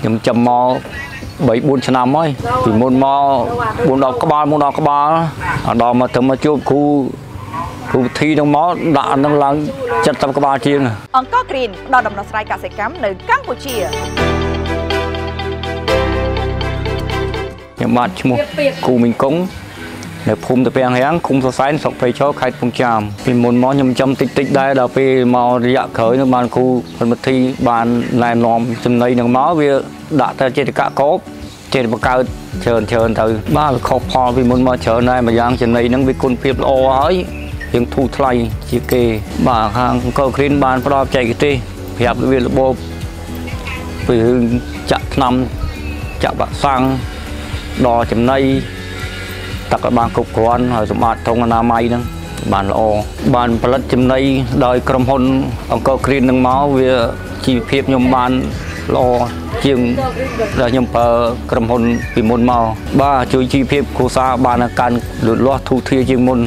ខ្ញុំចាំមក3 4ឆ្នាំហើយពីមុនមក4 10ក្បាលមុន10ក្បាលដល់មកទៅមកជួបគ្រូគ្រូវិធីនឹងមកដាក់នឹងឡើង70ក្បាលជាងអង្គរគ្រីនផ្ដល់ដំណោះស្រាយកសិកម្មនៅកម្ពុជាខ្ញុំបាទឈ្មោះគូមីងកុង នៅភូមិតាពាំងរាំងឃុំសរសែនស្រុកព្រៃឈរខេត្តកំពង់ចាមពីមុនមកខ្ញុំចំតិចតិចដែរដល់ពេលមករយៈក្រោយនោះបានគ្រូព្រមធីបានណែនាំចំណីនឹងមកវាដាក់តែចេតកៈកោបចេតបង្កើតច្រើនច្រើនទៅបាទវាខុសផលពីមុនមកច្រើនដែរមួយយ៉ាងចំណីហ្នឹងវាគុណភាពល្អហើយយើងធូរថ្លៃជាគេ បាទខាងកោគ្រីនបានផ្ដល់បច្ចេកទេសប្រាប់វារបបពីរឿងចាក់ថ្នាំចាក់វ៉ាក់សាំងដល់ចំណី ទឹកឲ្យបានគ្រប់គ្រាន់ហើយសម្បត្តិធុងអនាម័យហ្នឹងបានល្អបានផលិតចំណីដោយក្រុមហ៊ុនអង្គរគ្រីននឹងមកវាជីវភាពខ្ញុំបានល្អជាងដែលខ្ញុំប្រើក្រុមហ៊ុនពីមុនមកបាទជួយជីវភាពគ្រួសារបានកាន់លូតលាស់ធូរធារជាងមុន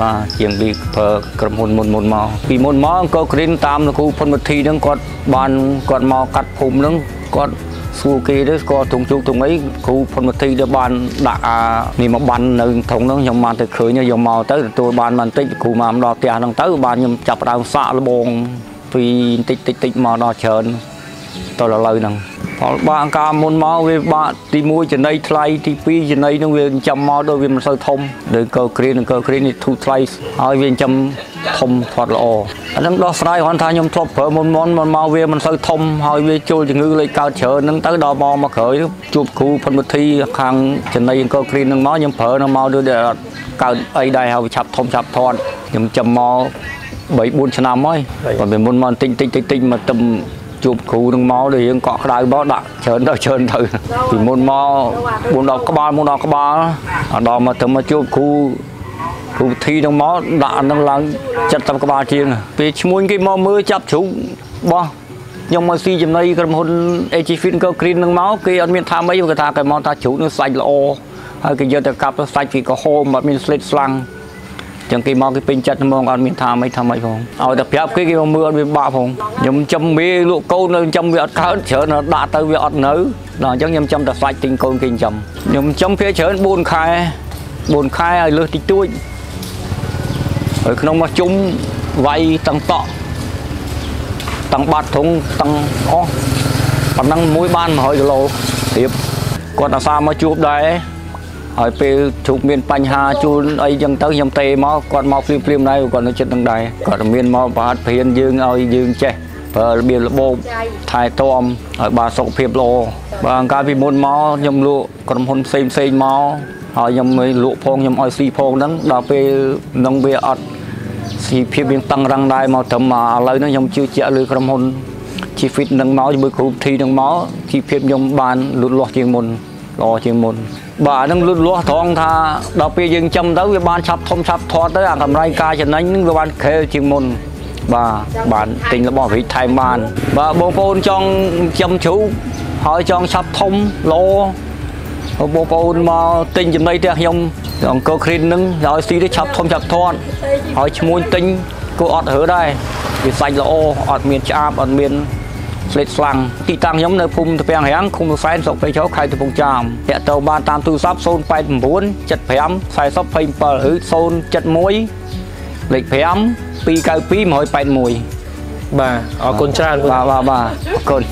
បាទជាងពីប្រើក្រុមហ៊ុនមុនមុនមកពីមុនមកអង្គរគ្រីនតាមលោកគ្រូផុនវិធីហ្នឹងគាត់បានគាត់មកកាត់ភូមិហ្នឹងគាត់ សួរគេទៅស្គាល់ទងជោគទងអីគ្រូផុនវិធីដែលបានដាក់អានេះមកបាននៅធងហ្នឹងខ្ញុំបានទៅឃើញយកមកទៅទទួលបានបន្តិចគ្រូមកដល់ផ្ទះហ្នឹងទៅបានខ្ញុំចាប់ផ្ដើមសាក់លបងពីតិចតិចតិចមកដល់ច្រើនតរឥឡូវហ្នឹងផលបាក់អង្ការមុនមកវាបាក់ទី1ចំណីថ្លៃទី2ចំណីហ្នឹងវាចិញ្ចឹមមកដូចវាមិនសូវធំដូចកោគ្រីននិងកោគ្រីននេះធូរថ្លៃហើយវាចិញ្ចឹម ធំធាត់ល្អអាហ្នឹងដោះស្រាយគ្រាន់ថាខ្ញុំធ្លាប់ប្រើមុនមុនមុនមកវាមិនសូវធំហើយវាចូលជំងឺលេខកើតច្រើនហ្នឹងទៅដល់មកមកក្រោយជួបគ្រូផុនវិធីខាងចំណីកោគ្រីនហ្នឹងមកខ្ញុំប្រើហ្នឹងមកដូចតែអត់កើតអីដែរហើយវាឆាប់ធំឆាប់ធាត់ខ្ញុំចាំមក3 4ឆ្នាំហើយប៉ុន្តែមុនមកតិចតិចតិចតិចមកទៅជួបគ្រូនឹងមកដូចរៀងកក់ក្ដៅមកដាក់ច្រើនទៅច្រើនទៅពីមុនមក4 10ក្បាលមុន10ក្បាលដល់មកទៅមកជួបគ្រូ គ្រូវិធីនឹងមកដាក់នឹងឡើង70ក្បាលជាងពេលឈ្មោះគេមកមើលចាប់ជ្រូកបោះខ្ញុំមកស៊ីចំណីក្រុមហ៊ុន AG Fit Go Green នឹងមកគេអត់មានថាម៉េចគេថាគេមកថាជ្រូកនឹងសាច់ល្អហើយគេយកទៅកាប់ទៅសាច់គេក៏ហូមអត់មានស្លេតស្លាំងចឹងគេមកគេពេញចិត្តហ្មងអត់មានថាម៉េចថាម៉េចផងឲ្យតែប្រាប់គេគេមកមើលអត់វាបាក់ផងខ្ញុំចំមេលក់កូននៅចំវាអត់កើតច្រើនដាក់ទៅវាអត់នៅដល់អញ្ចឹងខ្ញុំចំតែសាច់ទិញកូនគេចំខ្ញុំចំភាច្រើន4ខែ4ខែឲ្យលើសតិចតួច ហើយក្នុងមកជុំវាយទាំងតក់ទាំងបាត់ធុងទាំងអស់ប៉ុណ្ណឹងមួយបាន100គីឡូទៀបគាត់អាសាមកជួបដែរហើយពេលជួបមានបញ្ហាជួលអីចឹងទៅខ្ញុំទេមកគាត់មកភ្លាមភ្លាមដែរគាត់នៅចិត្តនឹងដែរគាត់មានមកប្រហាត់ព្រានយើងឲ្យយើងចេះប្រើរបៀបរបបថែទាំឲ្យបានសុខភាពល្អបើអង្ការពីមុនមកខ្ញុំលក់ក្រុមហ៊ុនផ្សេងផ្សេងមក ហើយខ្ញុំមិនលក់ផងខ្ញុំឲ្យស៊ីផងហ្នឹងដល់ពេលនឹងវាអត់ស៊ីភាពវាតឹងរឹងដែរមកត្រឹមឥឡូវហ្នឹងខ្ញុំជឿជាក់លើក្រុមហ៊ុនជី fit នឹងមកជាមួយគ្រូធីនឹងមកជីភាពខ្ញុំបានលូតលាស់ជាងមុនល្អជាងមុនបាទហ្នឹងលូតលាស់ត្រង់ថាដល់ពេលយើងចំទៅវាបានឆាប់ធំឆាប់ធាត់ទៅអាកម្រៃការចំណេញហ្នឹងវាបានខេលជាងមុនបាទបានទិញរបស់វិថែមបាន បាទបងប្អូនចង់ចំជ្រូកហើយចង់ឆាប់ធំលោ បងប្អូនមកទិញចំណីផ្ទះខ្ញុំអង្គរគ្រីនហ្នឹងឲ្យស៊ីទៅឆាប់ធំឆាប់ធាត់ហើយឈ្មួញទិញក៏អត់រើដែរវាសាច់ល្អអត់មានឆ្អាបអត់មានស្លេតស្លាំងទីតាំងខ្ញុំនៅភូមិតាពាំងរាំងឃុំសែនស្រុកព្រៃឈរខេត្តកំពង់ចាមតាក់ទងបានតាមទូរស័ព្ទ089 75 40 27ឬ071លេខ5 292 181បាទអរគុណច្រើនបាទបាទបាទអរគុណ